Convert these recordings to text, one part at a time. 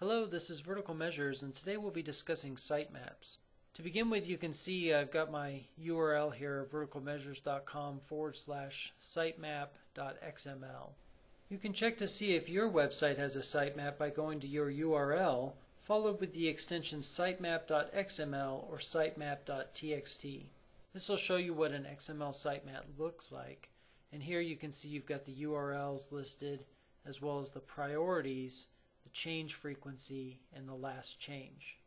Hello, this is Vertical Measures and today we'll be discussing sitemaps. To begin with you can see I've got my URL here verticalmeasures.com forward slash sitemap.xml. You can check to see if your website has a sitemap by going to your URL followed with the extension sitemap.xml or sitemap.txt. This will show you what an XML sitemap looks like and here you can see you've got the URLs listed as well as the priorities the change frequency, and the last change.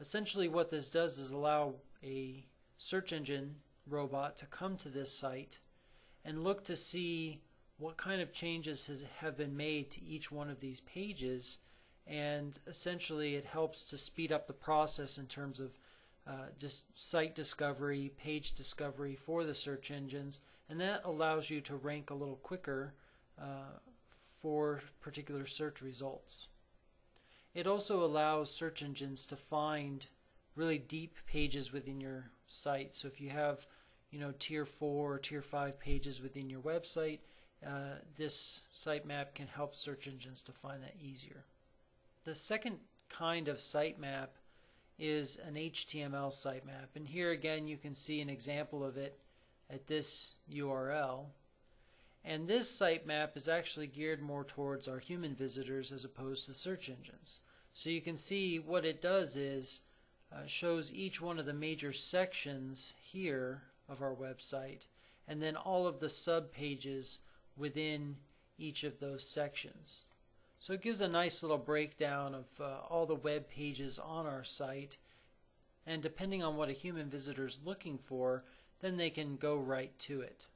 Essentially what this does is allow a search engine robot to come to this site and look to see what kind of changes has, have been made to each one of these pages and essentially it helps to speed up the process in terms of uh, just site discovery, page discovery for the search engines and that allows you to rank a little quicker uh, for particular search results. It also allows search engines to find really deep pages within your site. So if you have, you know, tier 4 or tier 5 pages within your website, uh, this sitemap can help search engines to find that easier. The second kind of sitemap is an HTML sitemap. And here again you can see an example of it at this URL. And this sitemap is actually geared more towards our human visitors as opposed to search engines. So you can see what it does is uh, shows each one of the major sections here of our website and then all of the sub pages within each of those sections. So it gives a nice little breakdown of uh, all the web pages on our site and depending on what a human visitor is looking for then they can go right to it.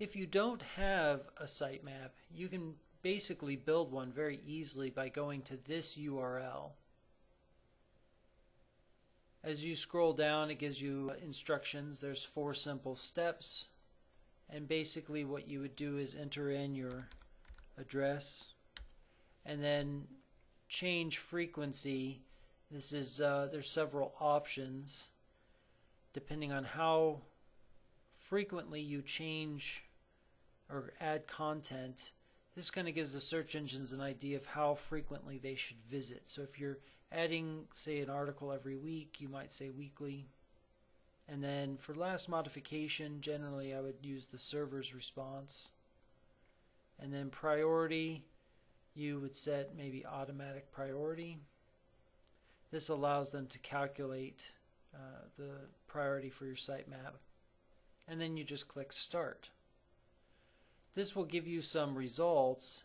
If you don't have a sitemap, you can basically build one very easily by going to this URL. As you scroll down, it gives you instructions. There's four simple steps. And basically what you would do is enter in your address and then change frequency. This is, uh, there's several options depending on how frequently you change or add content, this kind of gives the search engines an idea of how frequently they should visit. So if you're adding, say, an article every week, you might say weekly. And then for last modification, generally I would use the server's response. And then priority, you would set maybe automatic priority. This allows them to calculate uh, the priority for your sitemap. And then you just click start. This will give you some results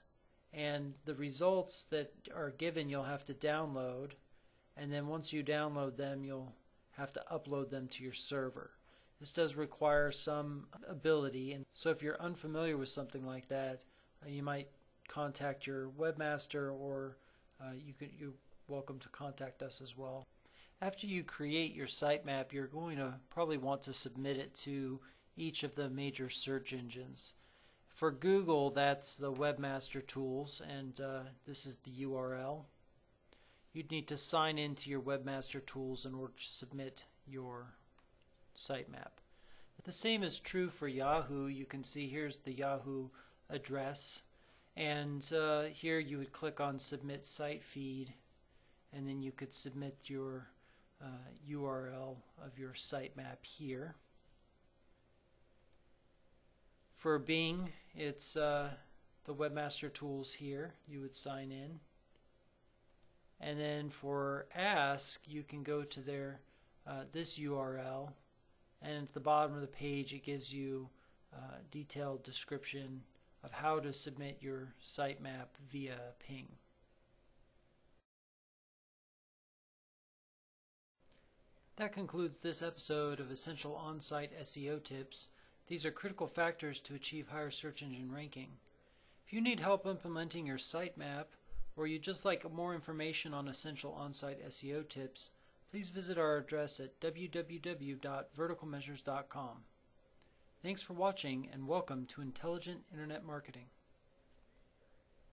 and the results that are given you'll have to download and then once you download them you'll have to upload them to your server. This does require some ability and so if you're unfamiliar with something like that uh, you might contact your webmaster or uh, you could you're welcome to contact us as well. After you create your sitemap you're going to probably want to submit it to each of the major search engines. For Google, that's the Webmaster Tools, and uh, this is the URL. You'd need to sign into your Webmaster Tools in order to submit your sitemap. The same is true for Yahoo. You can see here's the Yahoo address, and uh, here you would click on Submit Site Feed, and then you could submit your uh, URL of your sitemap here. For Bing, it's uh, the Webmaster Tools here. You would sign in. And then for Ask, you can go to their uh, this URL, and at the bottom of the page, it gives you a uh, detailed description of how to submit your sitemap via Ping. That concludes this episode of Essential On-Site SEO Tips. These are critical factors to achieve higher search engine ranking. If you need help implementing your sitemap, or you'd just like more information on essential on-site SEO tips, please visit our address at www.verticalmeasures.com. Thanks for watching and welcome to Intelligent Internet Marketing.